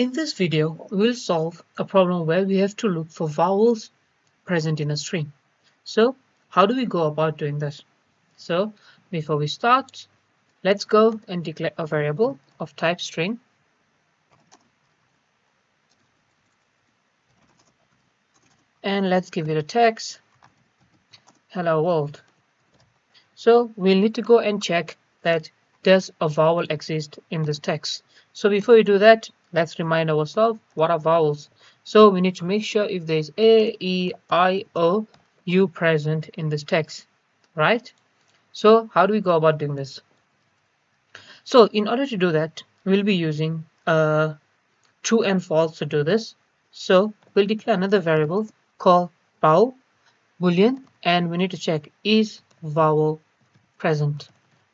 In this video, we'll solve a problem where we have to look for vowels present in a string. So how do we go about doing this? So before we start, let's go and declare a variable of type string. And let's give it a text, hello world. So we'll need to go and check that does a vowel exist in this text. So before we do that, let's remind ourselves what are vowels. So we need to make sure if there is a e i o u present in this text right? So how do we go about doing this? So in order to do that we'll be using uh, true and false to do this. So we'll declare another variable called bow boolean and we need to check is vowel present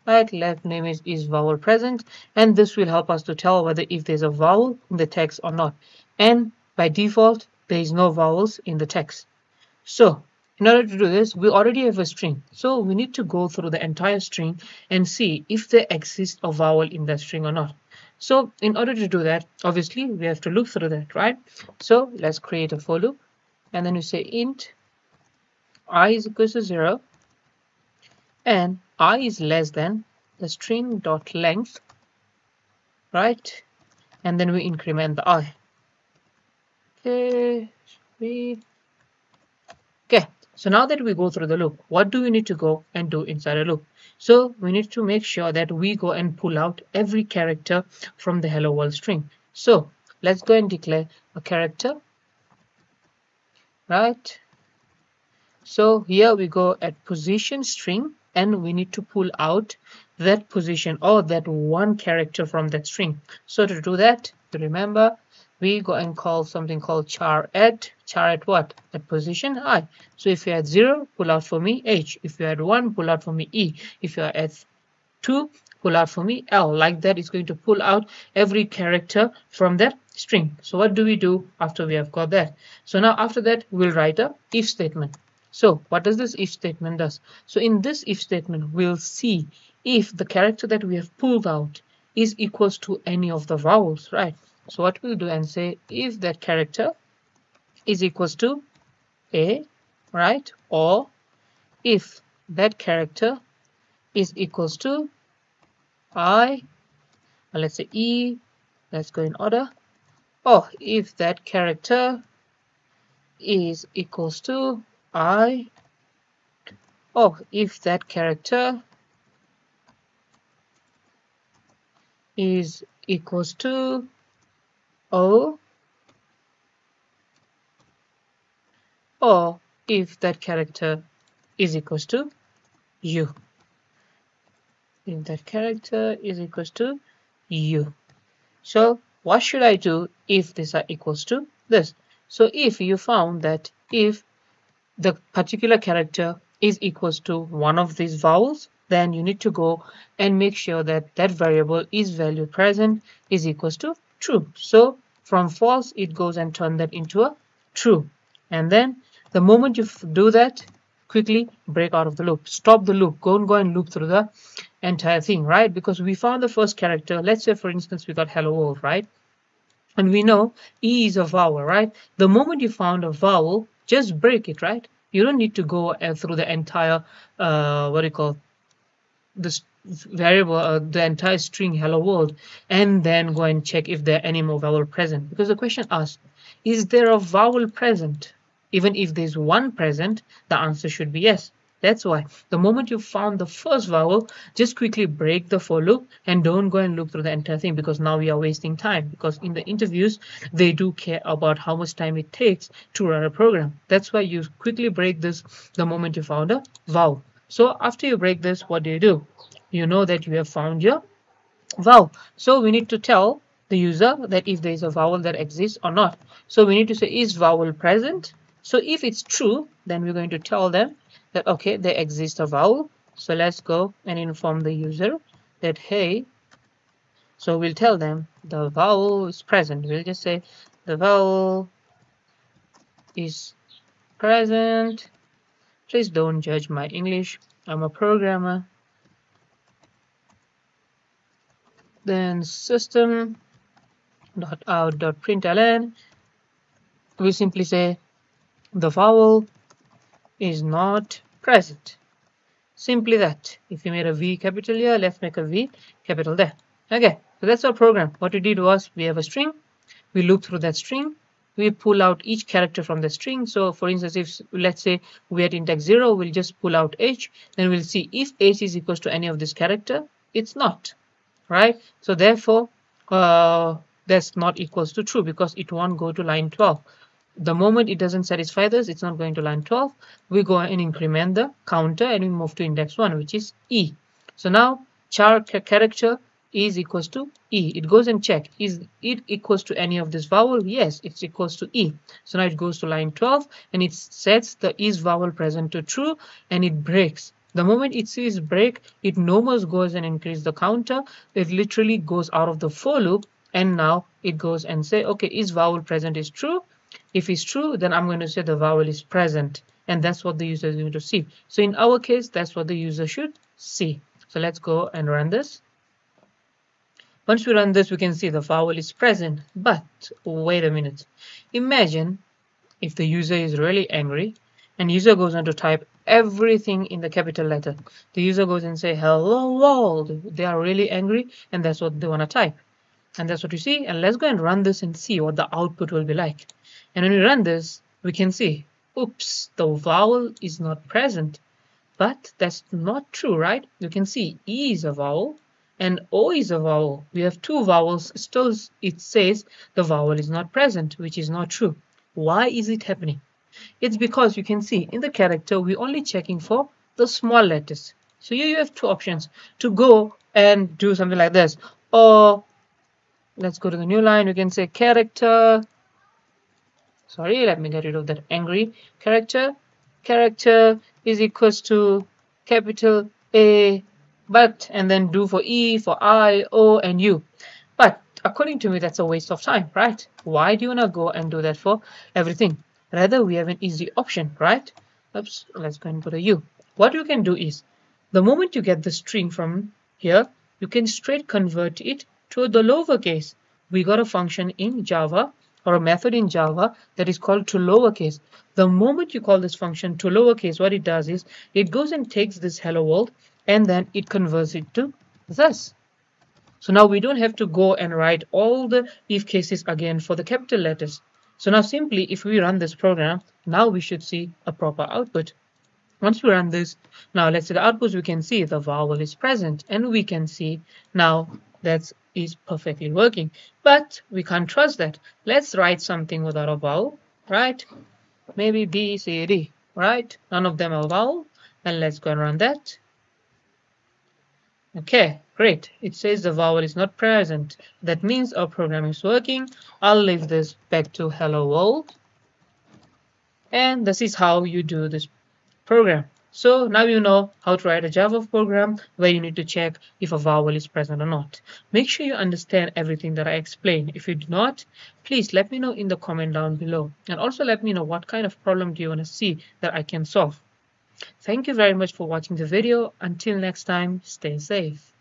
right left name is is vowel present and this will help us to tell whether if there's a vowel in the text or not. And by default there is no vowels in the text. So in order to do this we already have a string. So we need to go through the entire string and see if there exists a vowel in that string or not. So in order to do that obviously we have to look through that right? So let's create a for loop and then we say int i is equal to 0 and i is less than the string dot length right? And then we increment the i. Okay okay so now that we go through the loop what do we need to go and do inside a loop? So we need to make sure that we go and pull out every character from the hello world string. So let's go and declare a character right? So here we go at position string and we need to pull out that position or that one character from that string. So to do that remember we go and call something called char at char at what? At position i. So if you had 0 pull out for me h. If you had 1 pull out for me e. If you are at 2 pull out for me l. Like that, it's going to pull out every character from that string. So what do we do after we have got that? So now after that we'll write a if statement so what does this if statement does? So in this if statement, we'll see if the character that we have pulled out is equals to any of the vowels, right? So what we'll do and say if that character is equals to A, right? Or if that character is equals to I, let's say E, let's go in order. Or if that character is equals to I oh if that character is equals to O or if that character is equals to U. If that character is equals to U. So what should I do if these are equals to this? So if you found that if the particular character is equals to one of these vowels then you need to go and make sure that that variable is value present is equals to true. So from false it goes and turn that into a true. And then the moment you do that quickly break out of the loop. Stop the loop. Go and go and loop through the entire thing right? Because we found the first character. Let's say for instance we got hello world right? And we know e is a vowel right? The moment you found a vowel just break it right? You don't need to go through the entire uh, what do you call this variable uh, the entire string hello world and then go and check if there are any more vowel present. Because the question asks is there a vowel present? Even if there's one present the answer should be yes that's why the moment you found the first vowel, just quickly break the for loop and don't go and look through the entire thing because now we are wasting time because in the interviews, they do care about how much time it takes to run a program. That's why you quickly break this the moment you found a vowel. So after you break this, what do you do? You know that you have found your vowel. So we need to tell the user that if there is a vowel that exists or not. So we need to say is vowel present. So if it's true, then we're going to tell them that okay there exists a vowel so let's go and inform the user that hey so we'll tell them the vowel is present. We'll just say the vowel is present. Please don't judge my English. I'm a programmer. Then system dot out dot println. We simply say the vowel is not present. Simply that. If you made a v capital here let's make a v capital there okay so that's our program. What we did was we have a string. We loop through that string. We pull out each character from the string. So for instance if let's say we at index 0 we'll just pull out h. Then we'll see if h is equals to any of this character it's not right? So therefore uh, that's not equals to true because it won't go to line 12 the moment it doesn't satisfy this it's not going to line 12 we go and increment the counter and we move to index 1 which is e. So now char character is equals to e. It goes and check is it equals to any of this vowel? Yes it's equals to e. So now it goes to line 12 and it sets the is vowel present to true and it breaks. The moment it sees break it no more goes and increase the counter. It literally goes out of the for loop and now it goes and say okay is vowel present is true if it's true, then I'm going to say the vowel is present and that's what the user is going to see. So in our case, that's what the user should see. So let's go and run this. Once we run this, we can see the vowel is present. But wait a minute. Imagine if the user is really angry and user goes on to type everything in the capital letter. The user goes and say, hello world. They are really angry and that's what they want to type. And that's what you see. And let's go and run this and see what the output will be like. And when we run this, we can see, oops, the vowel is not present. But that's not true, right? You can see E is a vowel and O is a vowel. We have two vowels. Still, it says the vowel is not present, which is not true. Why is it happening? It's because you can see in the character, we're only checking for the small letters. So here you have two options to go and do something like this. Or let's go to the new line. We can say character sorry let me get rid of that angry character. Character is equals to capital A but and then do for E for I O and U. But according to me that's a waste of time right? Why do you to go and do that for everything? Rather we have an easy option right? Oops let's go and put a U. What you can do is the moment you get the string from here you can straight convert it to the lowercase. We got a function in Java or a method in Java that is called to lowercase. The moment you call this function to lowercase, what it does is it goes and takes this hello world and then it converts it to this. So now we don't have to go and write all the if cases again for the capital letters. So now simply if we run this program, now we should see a proper output. Once we run this, now let's say the output we can see the vowel is present and we can see now that is perfectly working. But we can't trust that. Let's write something without a vowel, right? Maybe B, C, D, right? None of them are vowel. And let's go and run that. Okay, great. It says the vowel is not present. That means our program is working. I'll leave this back to hello world. And this is how you do this program. So now you know how to write a Java program where you need to check if a vowel is present or not. Make sure you understand everything that I explained. If you do not, please let me know in the comment down below. And also let me know what kind of problem do you want to see that I can solve. Thank you very much for watching the video. Until next time, stay safe.